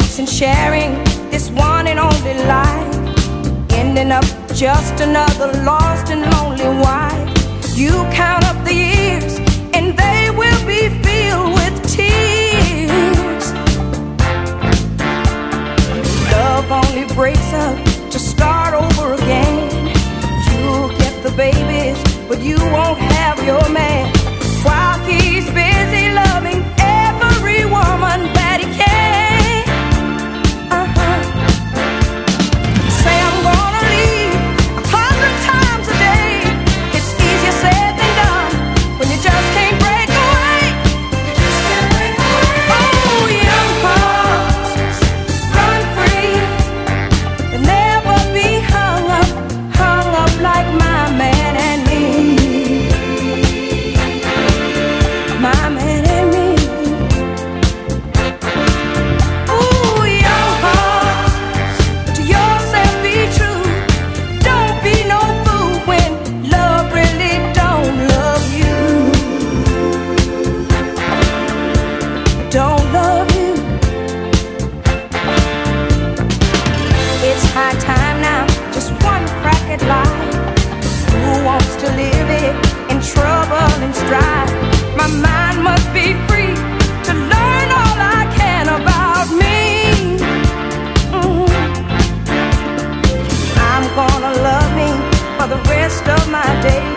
sense in sharing this one and only life. Ending up just another lost and lonely wife. You count up the years, and they will be filled with tears. Love only breaks up to start over again. You'll get the babies, but you won't have your man. rest of my days.